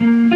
Thank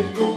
Go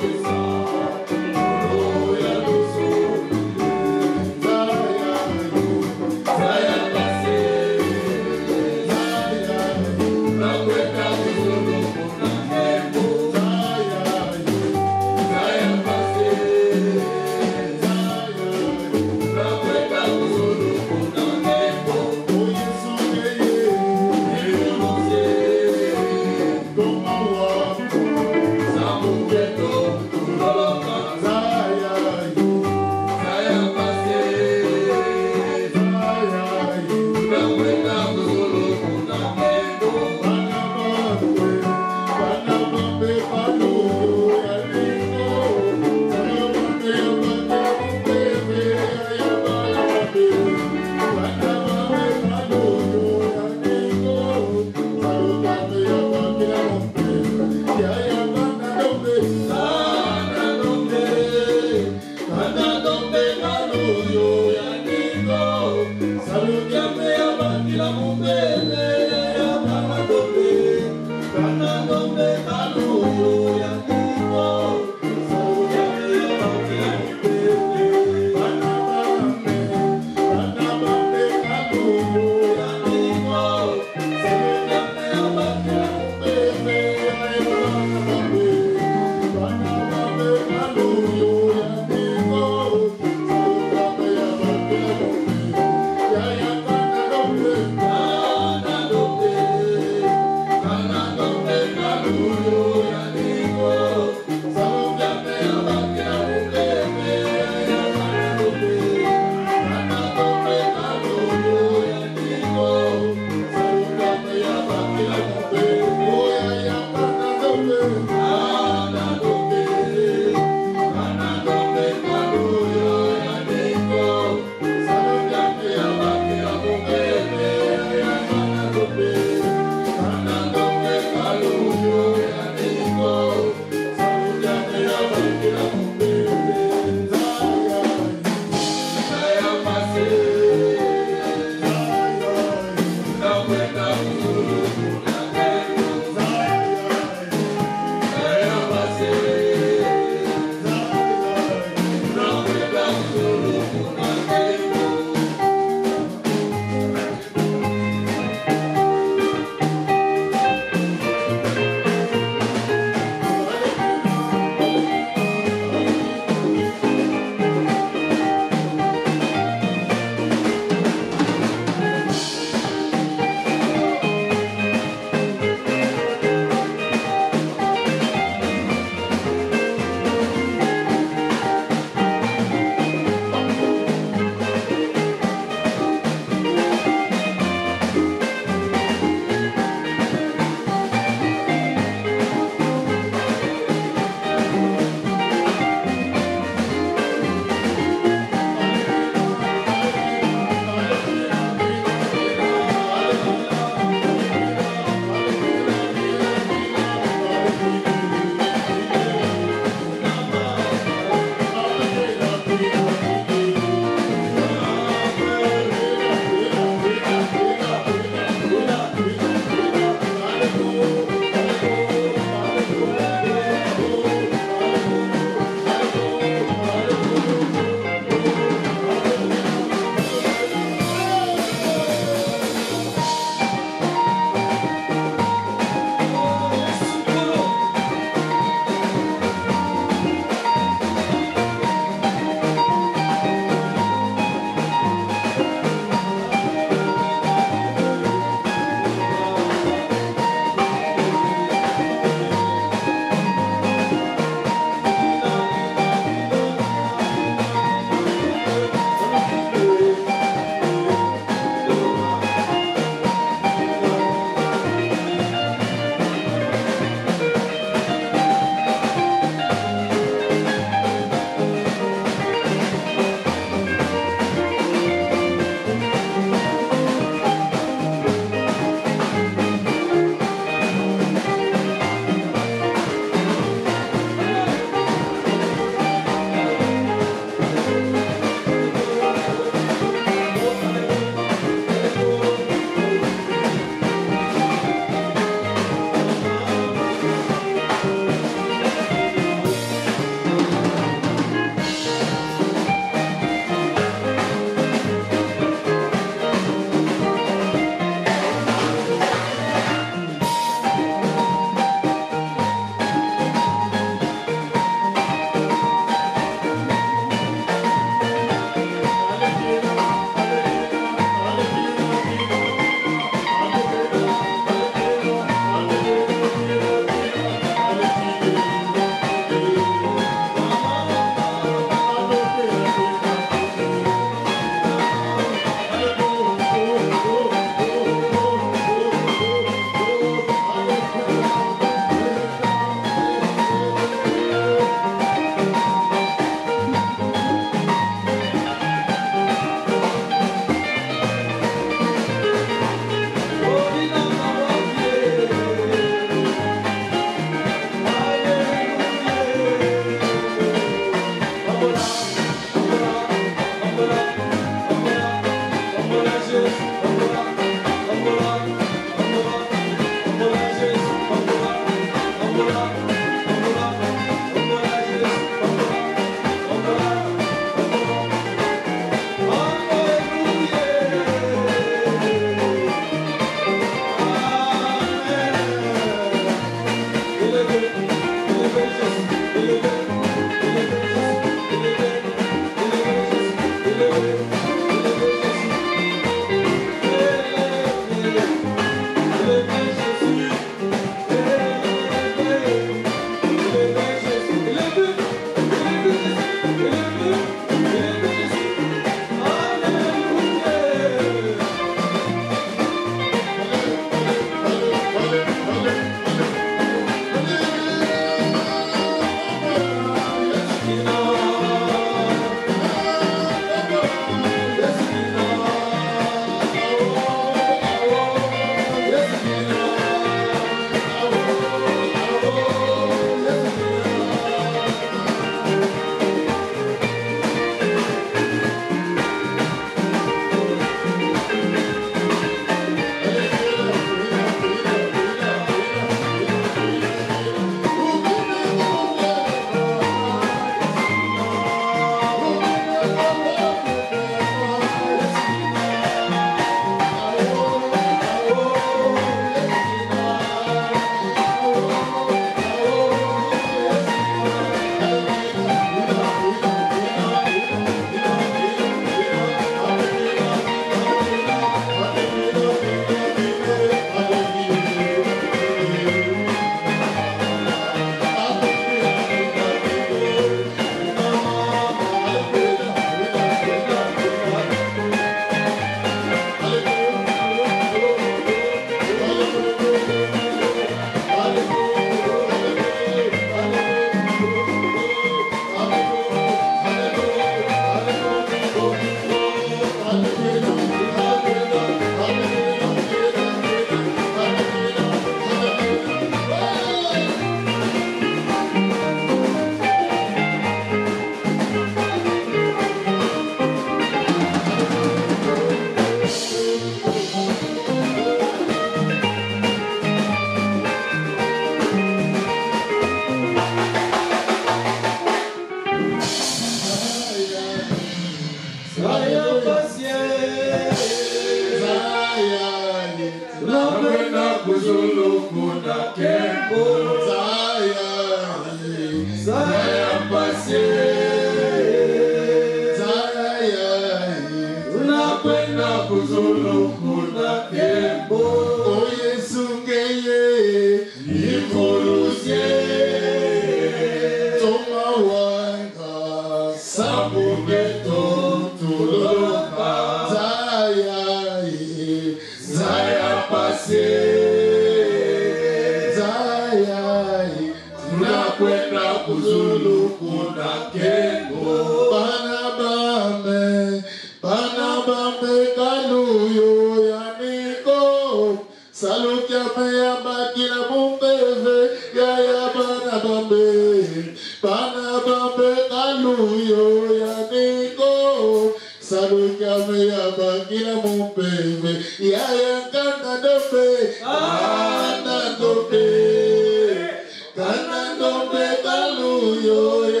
Hallelujah.